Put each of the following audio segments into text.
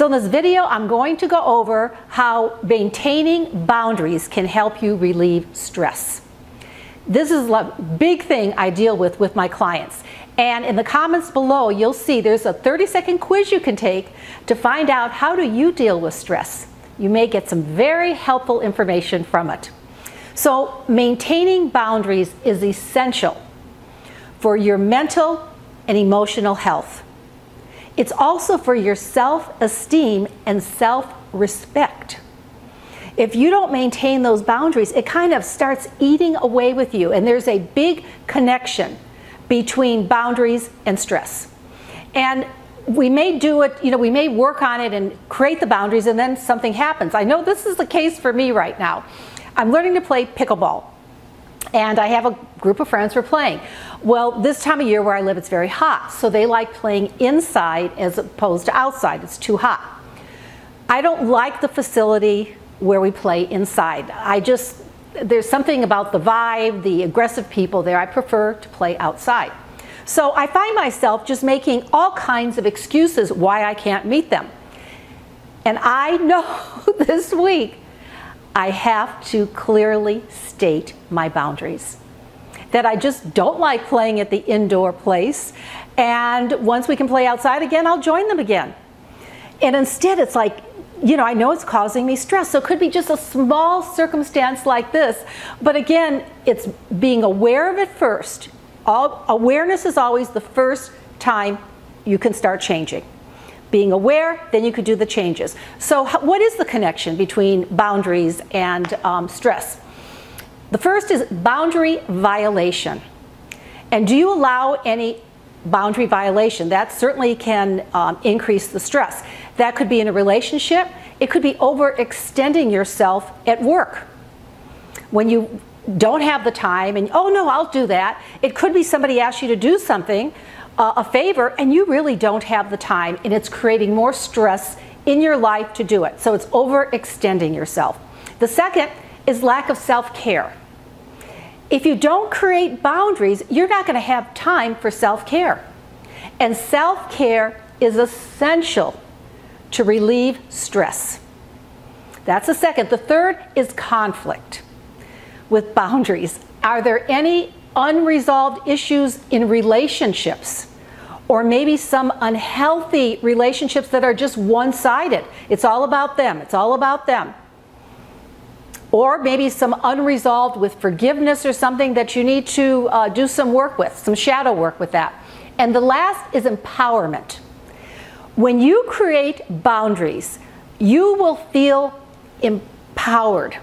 So in this video, I'm going to go over how maintaining boundaries can help you relieve stress. This is a big thing I deal with with my clients. And in the comments below, you'll see there's a 30 second quiz you can take to find out how do you deal with stress. You may get some very helpful information from it. So maintaining boundaries is essential for your mental and emotional health. It's also for your self-esteem and self-respect. If you don't maintain those boundaries, it kind of starts eating away with you, and there's a big connection between boundaries and stress. And we may do it, you know, we may work on it and create the boundaries, and then something happens. I know this is the case for me right now. I'm learning to play pickleball and I have a group of friends who are playing. Well, this time of year where I live, it's very hot, so they like playing inside as opposed to outside. It's too hot. I don't like the facility where we play inside. I just, there's something about the vibe, the aggressive people there. I prefer to play outside. So I find myself just making all kinds of excuses why I can't meet them. And I know this week I have to clearly state my boundaries. That I just don't like playing at the indoor place, and once we can play outside again, I'll join them again. And instead, it's like, you know, I know it's causing me stress, so it could be just a small circumstance like this. But again, it's being aware of it first. All, awareness is always the first time you can start changing being aware, then you could do the changes. So what is the connection between boundaries and um, stress? The first is boundary violation. And do you allow any boundary violation? That certainly can um, increase the stress. That could be in a relationship. It could be overextending yourself at work. When you don't have the time and, oh no, I'll do that. It could be somebody asks you to do something uh, a favor and you really don't have the time and it's creating more stress in your life to do it. So it's overextending yourself. The second is lack of self-care. If you don't create boundaries, you're not going to have time for self-care. And self-care is essential to relieve stress. That's the second. The third is conflict with boundaries. Are there any unresolved issues in relationships? or maybe some unhealthy relationships that are just one sided. It's all about them, it's all about them. Or maybe some unresolved with forgiveness or something that you need to uh, do some work with, some shadow work with that. And the last is empowerment. When you create boundaries, you will feel empowered.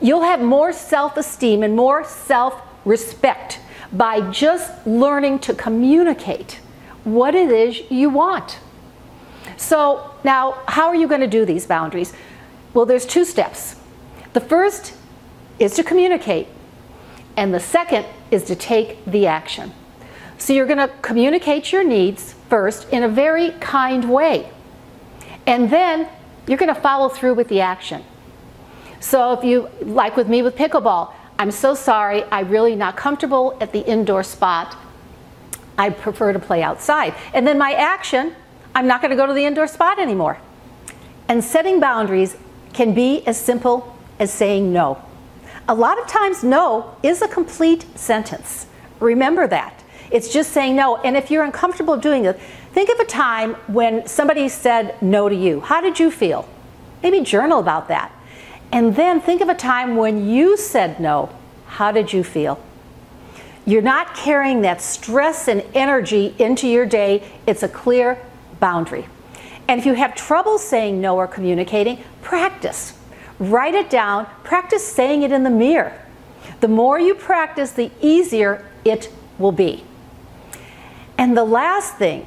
You'll have more self esteem and more self respect by just learning to communicate what it is you want. So now, how are you going to do these boundaries? Well, there's two steps. The first is to communicate, and the second is to take the action. So you're going to communicate your needs first in a very kind way, and then you're going to follow through with the action. So if you, like with me with pickleball, I'm so sorry, I'm really not comfortable at the indoor spot. I prefer to play outside. And then my action, I'm not going to go to the indoor spot anymore. And setting boundaries can be as simple as saying no. A lot of times, no is a complete sentence. Remember that. It's just saying no. And if you're uncomfortable doing it, think of a time when somebody said no to you. How did you feel? Maybe journal about that. And then think of a time when you said no. How did you feel? You're not carrying that stress and energy into your day. It's a clear boundary. And if you have trouble saying no or communicating, practice. Write it down. Practice saying it in the mirror. The more you practice, the easier it will be. And the last thing,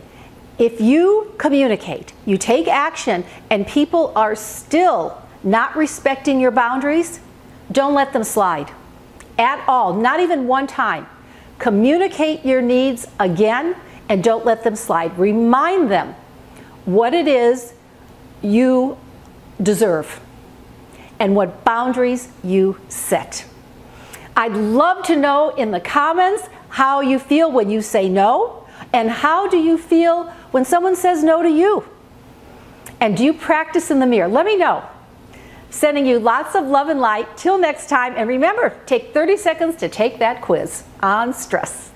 if you communicate, you take action, and people are still not respecting your boundaries, don't let them slide at all, not even one time. Communicate your needs again and don't let them slide. Remind them what it is you deserve and what boundaries you set. I'd love to know in the comments how you feel when you say no and how do you feel when someone says no to you. And do you practice in the mirror? Let me know. Sending you lots of love and light. Till next time, and remember, take 30 seconds to take that quiz on stress.